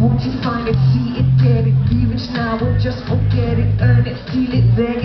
Won't you find it, see it, get it, be it now, or just forget it, earn it, feel it, then